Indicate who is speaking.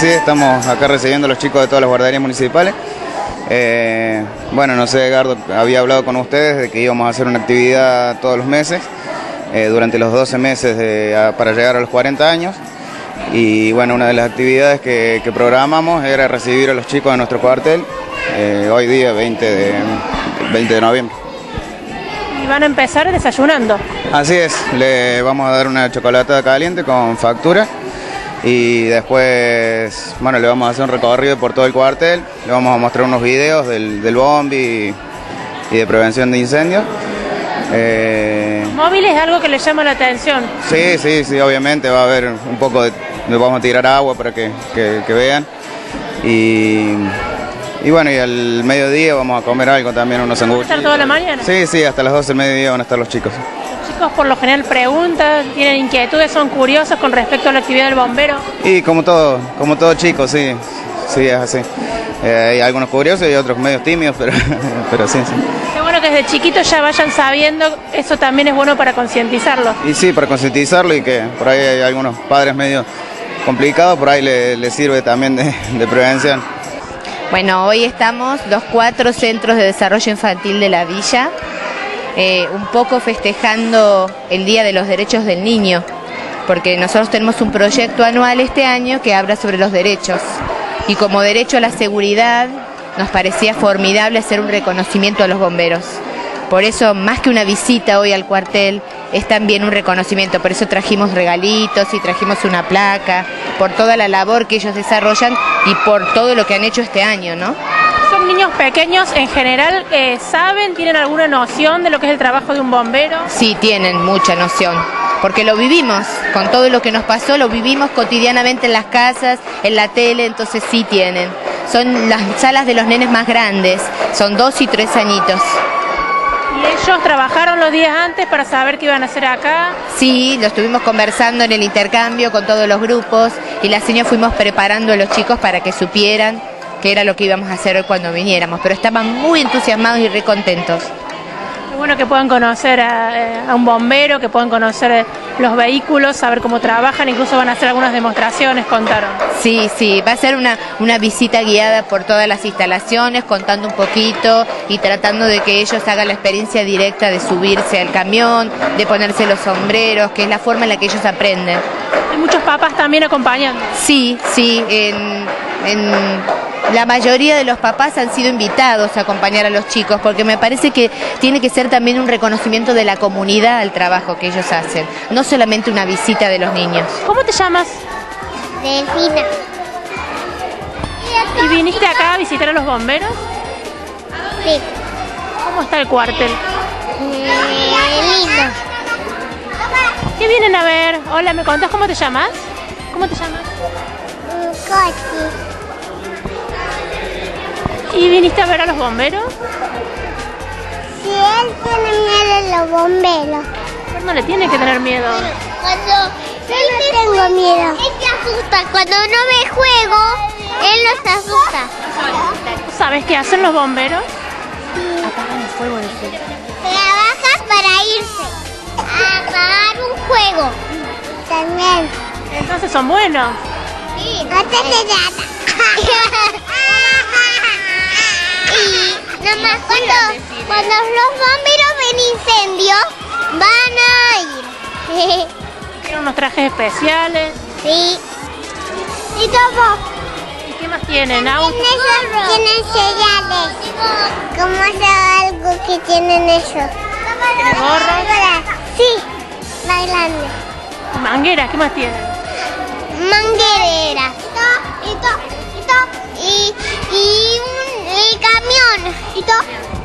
Speaker 1: Sí, estamos acá recibiendo a los chicos de todas las guarderías municipales. Eh, bueno, no sé, Edgardo, había hablado con ustedes de que íbamos a hacer una actividad todos los meses, eh, durante los 12 meses para llegar a los 40 años. Y bueno, una de las actividades que, programamos era recibir a los chicos de nuestro cuartel, eh, hoy día 20 de, 20 de noviembre.
Speaker 2: ¿Y van a empezar desayunando?
Speaker 1: Así es, le vamos a dar una chocolatada caliente con factura y después, bueno, le vamos a hacer un recorrido por todo el cuartel, le vamos a mostrar unos videos del, del bombi y, de prevención de incendios.
Speaker 2: Eh... ¿Móvil es algo que le llama la atención?
Speaker 1: Sí, sí, sí, obviamente va a haber un poco de... Le vamos a tirar agua para que, vean. Y, y, bueno, y al mediodía vamos a comer algo también, unos sándwiches.
Speaker 2: ¿Va a estar toda la mañana?
Speaker 1: Sí, sí, hasta las 12 del mediodía van a estar los chicos
Speaker 2: por lo general preguntan, tienen inquietudes, son curiosos con respecto a la actividad del bombero.
Speaker 1: Y como todo, como todo chico, sí, sí es así. Eh, hay algunos curiosos y otros medios tímidos, pero, pero sí, sí.
Speaker 2: Qué bueno que desde chiquitos ya vayan sabiendo, eso también es bueno para concientizarlo.
Speaker 1: Y sí, para concientizarlo y que por ahí hay algunos padres medio complicados, por ahí les sirve también de, de prevención.
Speaker 3: Bueno, hoy estamos los cuatro centros de desarrollo infantil de la villa eh, un poco festejando el Día de los Derechos del Niño, porque nosotros tenemos un proyecto anual este año que habla sobre los derechos. Y como derecho a la seguridad, nos parecía formidable hacer un reconocimiento a los bomberos. Por eso, más que una visita hoy al cuartel, es también un reconocimiento. Por eso trajimos regalitos y trajimos una placa, por toda la labor que ellos desarrollan y por todo lo que han hecho este año, ¿no?
Speaker 2: ¿Son niños pequeños en general eh, saben, tienen alguna noción de lo que es el trabajo de un bombero?
Speaker 3: Sí, tienen mucha noción, porque lo vivimos, con todo lo que nos pasó, lo vivimos cotidianamente en las casas, en la tele, entonces sí tienen. Son las salas de los nenes más grandes, son dos y tres añitos.
Speaker 2: ¿Y ellos trabajaron los días antes para saber qué iban a hacer acá?
Speaker 3: Sí, lo estuvimos conversando en el intercambio con todos los grupos y la señora fuimos preparando a los chicos para que supieran que era lo que íbamos a hacer hoy cuando viniéramos, pero estaban muy entusiasmados y recontentos.
Speaker 2: Qué bueno que puedan conocer a, un bombero, que puedan conocer eh, los vehículos, saber cómo trabajan, incluso van a hacer algunas demostraciones, contaron.
Speaker 3: Sí, sí, va a ser una, una visita guiada por todas las instalaciones, contando un poquito y tratando de que ellos hagan la experiencia directa de subirse al camión, de ponerse los sombreros, que es la forma en la que ellos aprenden.
Speaker 2: Hay muchos papás también acompañando.
Speaker 3: Sí, sí, en, en la mayoría de los papás han sido invitados a acompañar a los chicos, porque me parece que tiene que ser también un reconocimiento de la comunidad al trabajo que ellos hacen, no solamente una visita de los niños.
Speaker 2: ¿Cómo te llamas?
Speaker 4: Delfina.
Speaker 2: ¿Y viniste acá a visitar a los bomberos?
Speaker 4: Sí.
Speaker 2: ¿Cómo está el cuartel?
Speaker 4: Eh, lindo.
Speaker 2: ¿Qué vienen a ver? Hola, ¿me contás cómo te llamas? ¿Cómo te llamas?
Speaker 4: Cochi.
Speaker 2: ¿Y viniste a ver a los bomberos?
Speaker 4: Sí, él tiene miedo a los bomberos.
Speaker 2: Pero no le tiene que tener miedo.
Speaker 4: Cuando sí tengo miedo. Él se asusta. Cuando no ve juego, él no se asusta.
Speaker 2: ¿Sabes qué hacen los bomberos?
Speaker 3: Apagan el fuego del
Speaker 4: Trabajan para irse a apagar un juego. También.
Speaker 2: Entonces son buenos.
Speaker 4: Sí. No te Nada cuando, cuando los bomberos ven incendio, van a ir.
Speaker 2: Tienen unos trajes especiales.
Speaker 4: Sí. Y todo.
Speaker 2: ¿Y qué más tienen? ¿Autos?
Speaker 4: Tienen, señales. ¿Cómo es algo que tienen ellos? Sí, más grande.
Speaker 2: ¿Mangueras? ¿Qué más tienen?
Speaker 4: Mangueras. Y, y, y, y, y un camión. ¿Y todo?